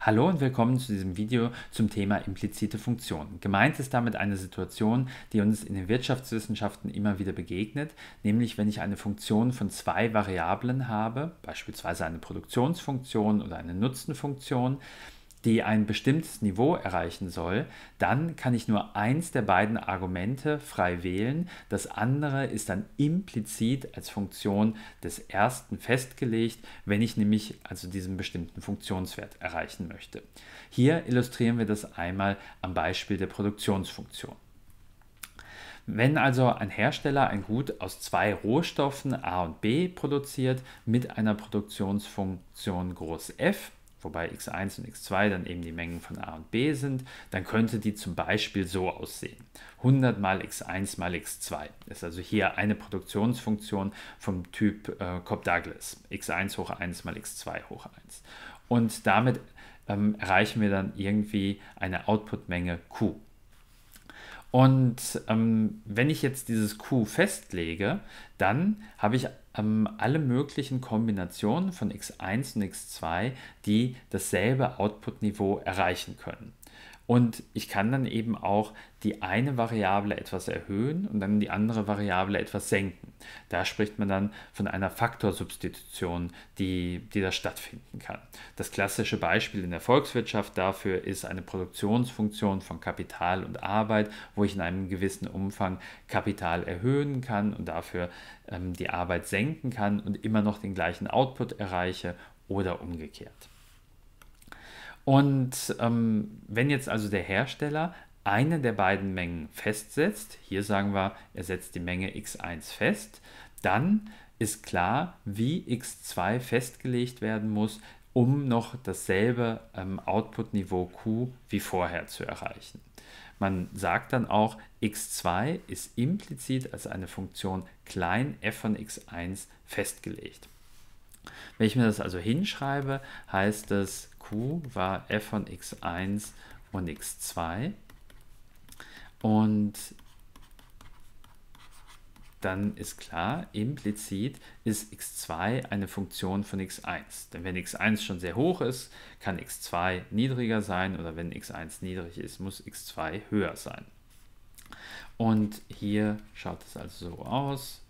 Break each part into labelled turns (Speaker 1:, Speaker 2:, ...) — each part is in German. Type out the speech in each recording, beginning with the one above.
Speaker 1: Hallo und willkommen zu diesem Video zum Thema implizite Funktionen. Gemeint ist damit eine Situation, die uns in den Wirtschaftswissenschaften immer wieder begegnet, nämlich wenn ich eine Funktion von zwei Variablen habe, beispielsweise eine Produktionsfunktion oder eine Nutzenfunktion, die ein bestimmtes Niveau erreichen soll, dann kann ich nur eins der beiden Argumente frei wählen. Das andere ist dann implizit als Funktion des ersten festgelegt, wenn ich nämlich also diesen bestimmten Funktionswert erreichen möchte. Hier illustrieren wir das einmal am Beispiel der Produktionsfunktion. Wenn also ein Hersteller ein Gut aus zwei Rohstoffen A und B produziert mit einer Produktionsfunktion groß f, wobei x1 und x2 dann eben die Mengen von a und b sind, dann könnte die zum Beispiel so aussehen. 100 mal x1 mal x2 ist also hier eine Produktionsfunktion vom Typ äh, Cobb-Douglas, x1 hoch 1 mal x2 hoch 1. Und damit ähm, erreichen wir dann irgendwie eine Outputmenge q. Und ähm, wenn ich jetzt dieses Q festlege, dann habe ich ähm, alle möglichen Kombinationen von x1 und x2, die dasselbe Output-Niveau erreichen können. Und ich kann dann eben auch die eine Variable etwas erhöhen und dann die andere Variable etwas senken. Da spricht man dann von einer Faktorsubstitution, die, die da stattfinden kann. Das klassische Beispiel in der Volkswirtschaft dafür ist eine Produktionsfunktion von Kapital und Arbeit, wo ich in einem gewissen Umfang Kapital erhöhen kann und dafür ähm, die Arbeit senken kann und immer noch den gleichen Output erreiche oder umgekehrt. Und ähm, wenn jetzt also der Hersteller eine der beiden Mengen festsetzt, hier sagen wir, er setzt die Menge x1 fest, dann ist klar, wie x2 festgelegt werden muss, um noch dasselbe ähm, Output-Niveau Q wie vorher zu erreichen. Man sagt dann auch, x2 ist implizit als eine Funktion klein f von x1 festgelegt. Wenn ich mir das also hinschreibe, heißt das, war f von x1 und x2 und dann ist klar, implizit ist x2 eine Funktion von x1. Denn wenn x1 schon sehr hoch ist, kann x2 niedriger sein oder wenn x1 niedrig ist, muss x2 höher sein. Und hier schaut es also so aus.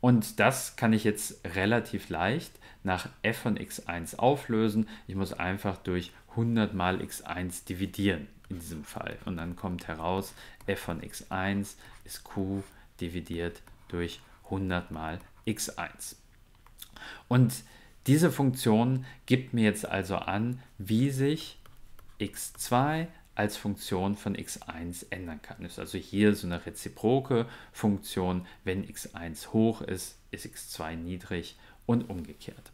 Speaker 1: Und das kann ich jetzt relativ leicht nach f von x1 auflösen. Ich muss einfach durch 100 mal x1 dividieren in diesem Fall. Und dann kommt heraus, f von x1 ist q dividiert durch 100 mal x1. Und diese Funktion gibt mir jetzt also an, wie sich x2 als Funktion von x1 ändern kann. Das ist also hier so eine reziproke Funktion. Wenn x1 hoch ist, ist x2 niedrig und umgekehrt.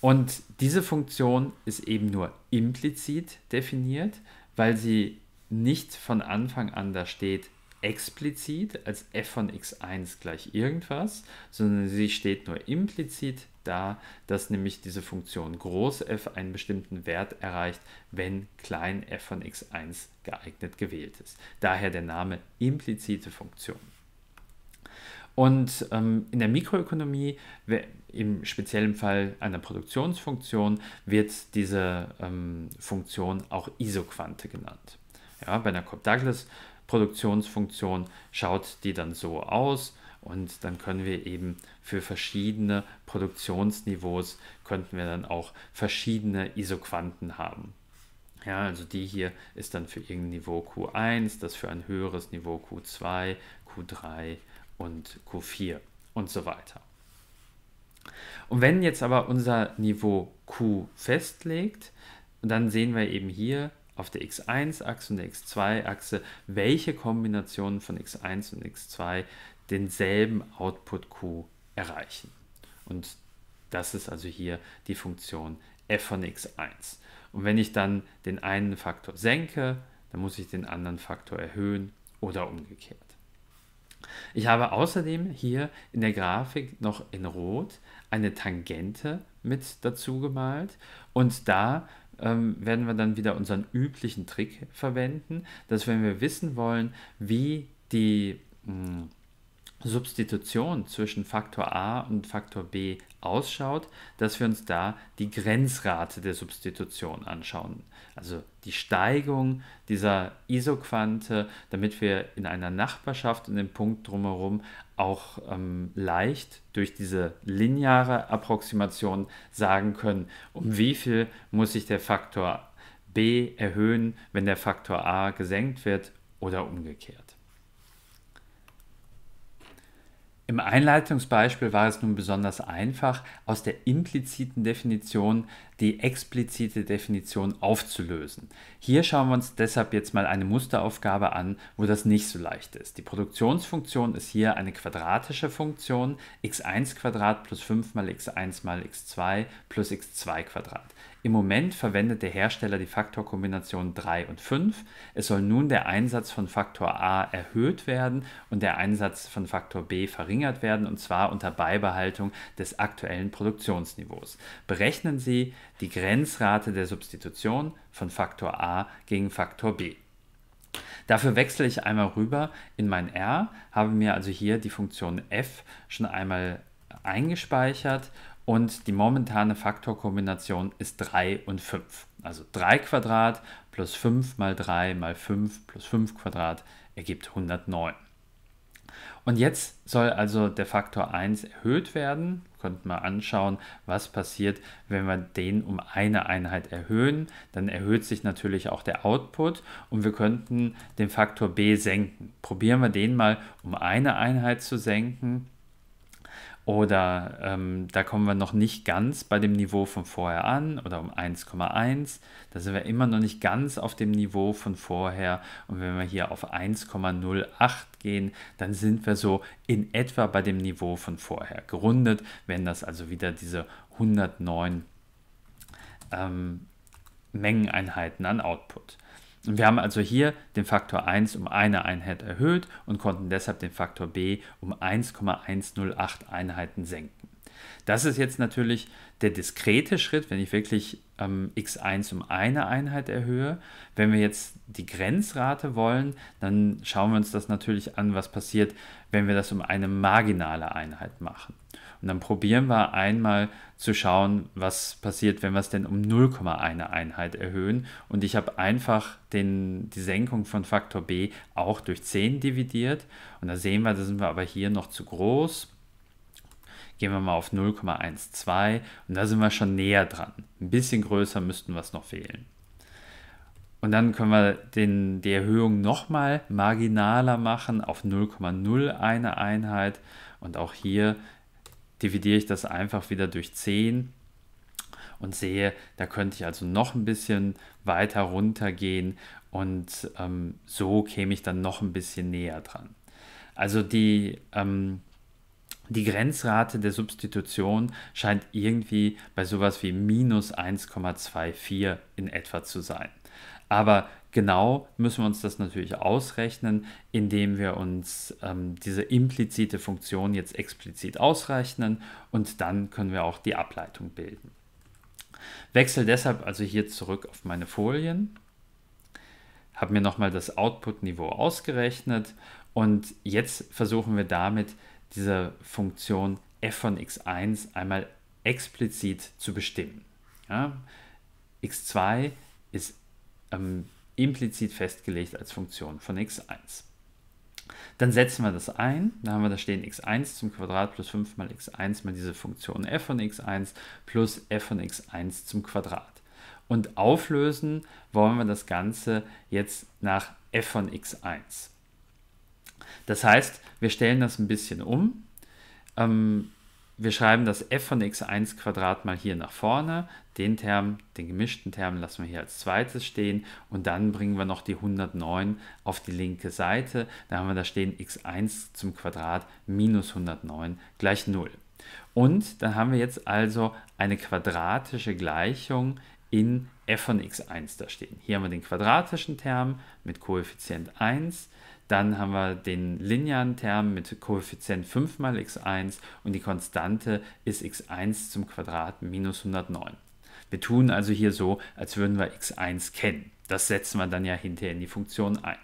Speaker 1: Und diese Funktion ist eben nur implizit definiert, weil sie nicht von Anfang an da steht explizit als f von x1 gleich irgendwas, sondern sie steht nur implizit da, dass nämlich diese Funktion groß f einen bestimmten Wert erreicht, wenn klein f von x1 geeignet gewählt ist. Daher der Name implizite Funktion. Und ähm, in der Mikroökonomie, im speziellen Fall einer Produktionsfunktion, wird diese ähm, Funktion auch Isoquante genannt. Ja, bei einer Cobb-Douglas Produktionsfunktion schaut die dann so aus und dann können wir eben für verschiedene Produktionsniveaus könnten wir dann auch verschiedene Isoquanten haben. Ja, also die hier ist dann für irgendein Niveau Q1, das für ein höheres Niveau Q2, Q3 und Q4 und so weiter. Und wenn jetzt aber unser Niveau Q festlegt, dann sehen wir eben hier auf der x1-Achse und der x2-Achse, welche Kombinationen von x1 und x2 denselben Output Q erreichen. Und das ist also hier die Funktion f von x1. Und wenn ich dann den einen Faktor senke, dann muss ich den anderen Faktor erhöhen oder umgekehrt. Ich habe außerdem hier in der Grafik noch in Rot eine Tangente mit dazu gemalt und da ähm, werden wir dann wieder unseren üblichen Trick verwenden, dass wenn wir wissen wollen, wie die mh, hm, Substitution zwischen Faktor a und Faktor b ausschaut, dass wir uns da die Grenzrate der Substitution anschauen. Also die Steigung dieser Isoquante, damit wir in einer Nachbarschaft und dem Punkt drumherum auch ähm, leicht durch diese lineare Approximation sagen können, um wie viel muss sich der Faktor b erhöhen, wenn der Faktor a gesenkt wird oder umgekehrt. Im Einleitungsbeispiel war es nun besonders einfach, aus der impliziten Definition die explizite Definition aufzulösen. Hier schauen wir uns deshalb jetzt mal eine Musteraufgabe an, wo das nicht so leicht ist. Die Produktionsfunktion ist hier eine quadratische Funktion, x1 plus 5 mal x1 mal x2 plus x2 im Moment verwendet der Hersteller die Faktorkombination 3 und 5. Es soll nun der Einsatz von Faktor A erhöht werden und der Einsatz von Faktor B verringert werden, und zwar unter Beibehaltung des aktuellen Produktionsniveaus. Berechnen Sie die Grenzrate der Substitution von Faktor A gegen Faktor B. Dafür wechsle ich einmal rüber in mein R, habe mir also hier die Funktion f schon einmal eingespeichert und die momentane Faktorkombination ist 3 und 5. Also 3 Quadrat plus 5 mal 3 mal 5 plus 5 Quadrat ergibt 109. Und jetzt soll also der Faktor 1 erhöht werden. Wir könnten mal anschauen, was passiert, wenn wir den um eine Einheit erhöhen. Dann erhöht sich natürlich auch der Output und wir könnten den Faktor b senken. Probieren wir den mal um eine Einheit zu senken. Oder ähm, da kommen wir noch nicht ganz bei dem Niveau von vorher an oder um 1,1. Da sind wir immer noch nicht ganz auf dem Niveau von vorher. Und wenn wir hier auf 1,08 gehen, dann sind wir so in etwa bei dem Niveau von vorher. Gerundet wenn das also wieder diese 109 ähm, Mengeneinheiten an Output. Und wir haben also hier den Faktor 1 um eine Einheit erhöht und konnten deshalb den Faktor b um 1,108 Einheiten senken. Das ist jetzt natürlich der diskrete Schritt, wenn ich wirklich ähm, x1 um eine Einheit erhöhe. Wenn wir jetzt die Grenzrate wollen, dann schauen wir uns das natürlich an, was passiert, wenn wir das um eine marginale Einheit machen. Und dann probieren wir einmal zu schauen, was passiert, wenn wir es denn um 0,1 Einheit erhöhen. Und ich habe einfach den, die Senkung von Faktor b auch durch 10 dividiert. Und da sehen wir, da sind wir aber hier noch zu groß. Gehen wir mal auf 0,12 und da sind wir schon näher dran. Ein bisschen größer müssten wir es noch wählen. Und dann können wir den, die Erhöhung nochmal marginaler machen auf 0,01 Einheit. Und auch hier dividiere ich das einfach wieder durch 10 und sehe, da könnte ich also noch ein bisschen weiter runter gehen und ähm, so käme ich dann noch ein bisschen näher dran. Also die, ähm, die Grenzrate der Substitution scheint irgendwie bei sowas wie minus 1,24 in etwa zu sein. Aber genau müssen wir uns das natürlich ausrechnen, indem wir uns ähm, diese implizite Funktion jetzt explizit ausrechnen und dann können wir auch die Ableitung bilden. Wechsle deshalb also hier zurück auf meine Folien, habe mir nochmal das Output-Niveau ausgerechnet und jetzt versuchen wir damit diese Funktion f von x1 einmal explizit zu bestimmen. Ja, x2 ist ähm, implizit festgelegt als Funktion von x1. Dann setzen wir das ein, da haben wir da stehen x1 zum Quadrat plus 5 mal x1 mal diese Funktion f von x1 plus f von x1 zum Quadrat. Und auflösen wollen wir das Ganze jetzt nach f von x1. Das heißt, wir stellen das ein bisschen um. Ähm, wir schreiben das f von x1 Quadrat mal hier nach vorne. Den Term, den gemischten Term lassen wir hier als zweites stehen und dann bringen wir noch die 109 auf die linke Seite. Da haben wir da stehen x1 zum Quadrat minus 109 gleich 0. Und dann haben wir jetzt also eine quadratische Gleichung in f von x1 da stehen. Hier haben wir den quadratischen Term mit Koeffizient 1 dann haben wir den linearen Term mit Koeffizient 5 mal x1 und die Konstante ist x1 zum Quadrat minus 109. Wir tun also hier so, als würden wir x1 kennen. Das setzen wir dann ja hinterher in die Funktion ein.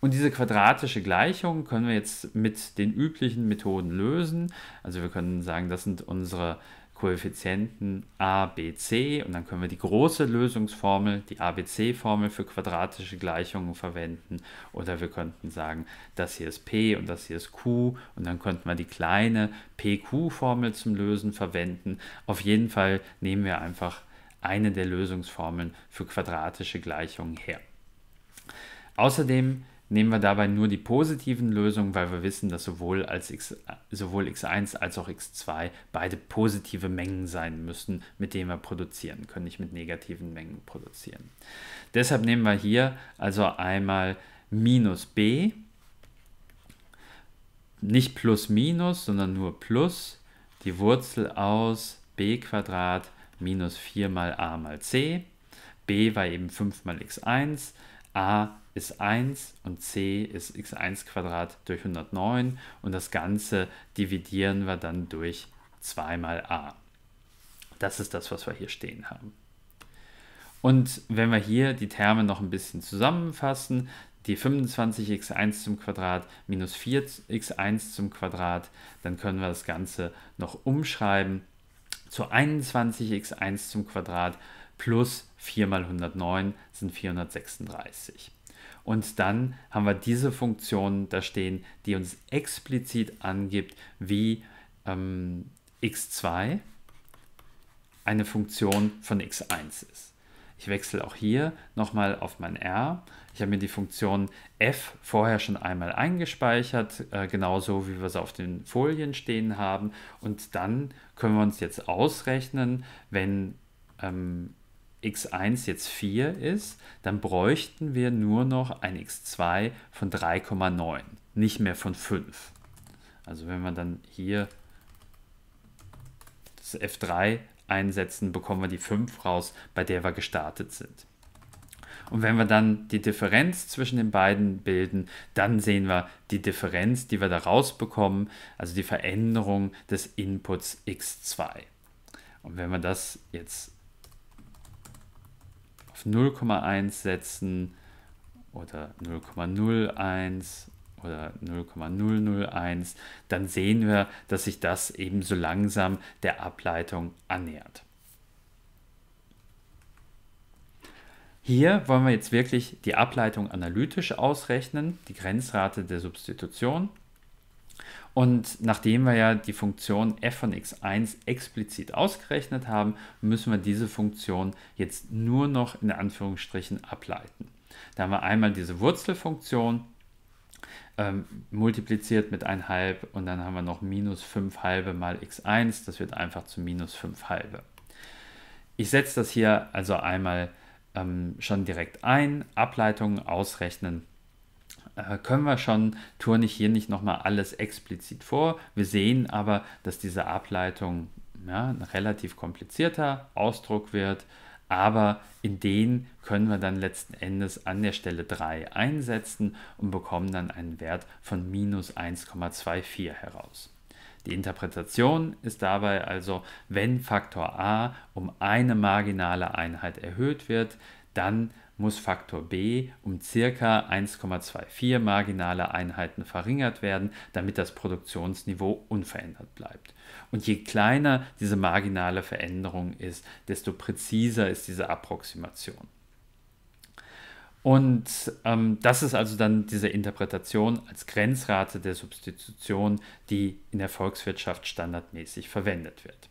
Speaker 1: Und diese quadratische Gleichung können wir jetzt mit den üblichen Methoden lösen. Also wir können sagen, das sind unsere Koeffizienten a, b, c und dann können wir die große Lösungsformel, die ABC-Formel für quadratische Gleichungen verwenden oder wir könnten sagen, das hier ist p und das hier ist q und dann könnten wir die kleine PQ-Formel zum Lösen verwenden. Auf jeden Fall nehmen wir einfach eine der Lösungsformeln für quadratische Gleichungen her. Außerdem nehmen wir dabei nur die positiven Lösungen, weil wir wissen, dass sowohl, als x, sowohl x1 als auch x2 beide positive Mengen sein müssen, mit denen wir produzieren können, nicht mit negativen Mengen produzieren. Deshalb nehmen wir hier also einmal minus b, nicht plus minus, sondern nur plus die Wurzel aus b minus 4 mal a mal c. b war eben 5 mal x1, a ist 1 und c ist x1 Quadrat durch 109 und das Ganze dividieren wir dann durch 2 mal a. Das ist das, was wir hier stehen haben. Und wenn wir hier die Terme noch ein bisschen zusammenfassen, die 25x1 zum Quadrat minus 4x1 zum Quadrat, dann können wir das Ganze noch umschreiben zu 21x1 zum Quadrat plus 4 mal 109 sind 436. Und dann haben wir diese Funktion da stehen, die uns explizit angibt, wie ähm, x2 eine Funktion von x1 ist. Ich wechsle auch hier nochmal auf mein r. Ich habe mir die Funktion f vorher schon einmal eingespeichert, äh, genauso wie wir sie auf den Folien stehen haben. Und dann können wir uns jetzt ausrechnen, wenn ähm, x1 jetzt 4 ist, dann bräuchten wir nur noch ein x2 von 3,9, nicht mehr von 5. Also wenn wir dann hier das F3 einsetzen, bekommen wir die 5 raus, bei der wir gestartet sind. Und wenn wir dann die Differenz zwischen den beiden bilden, dann sehen wir die Differenz, die wir da rausbekommen, also die Veränderung des Inputs x2. Und wenn wir das jetzt auf 0,1 setzen oder 0,01 oder 0,001, dann sehen wir, dass sich das eben so langsam der Ableitung annähert. Hier wollen wir jetzt wirklich die Ableitung analytisch ausrechnen, die Grenzrate der Substitution. Und nachdem wir ja die Funktion f von x1 explizit ausgerechnet haben, müssen wir diese Funktion jetzt nur noch in Anführungsstrichen ableiten. Da haben wir einmal diese Wurzelfunktion ähm, multipliziert mit 1 halb und dann haben wir noch minus 5 halbe mal x1, das wird einfach zu minus 5 halbe. Ich setze das hier also einmal ähm, schon direkt ein, Ableitungen ausrechnen äh, können wir schon, tun ich hier nicht nochmal alles explizit vor. Wir sehen aber, dass diese Ableitung ja, ein relativ komplizierter Ausdruck wird, aber in den können wir dann letzten Endes an der Stelle 3 einsetzen und bekommen dann einen Wert von minus 1,24 heraus. Die Interpretation ist dabei also, wenn Faktor a um eine marginale Einheit erhöht wird, dann muss Faktor b um ca. 1,24 marginale Einheiten verringert werden, damit das Produktionsniveau unverändert bleibt. Und je kleiner diese marginale Veränderung ist, desto präziser ist diese Approximation. Und ähm, das ist also dann diese Interpretation als Grenzrate der Substitution, die in der Volkswirtschaft standardmäßig verwendet wird.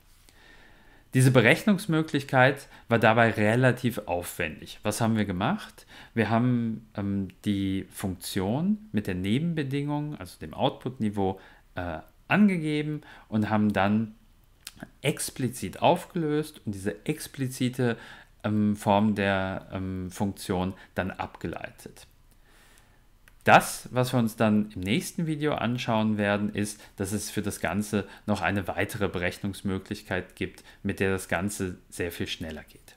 Speaker 1: Diese Berechnungsmöglichkeit war dabei relativ aufwendig. Was haben wir gemacht? Wir haben ähm, die Funktion mit der Nebenbedingung, also dem Output-Niveau, äh, angegeben und haben dann explizit aufgelöst und diese explizite ähm, Form der ähm, Funktion dann abgeleitet. Das, was wir uns dann im nächsten Video anschauen werden, ist, dass es für das Ganze noch eine weitere Berechnungsmöglichkeit gibt, mit der das Ganze sehr viel schneller geht.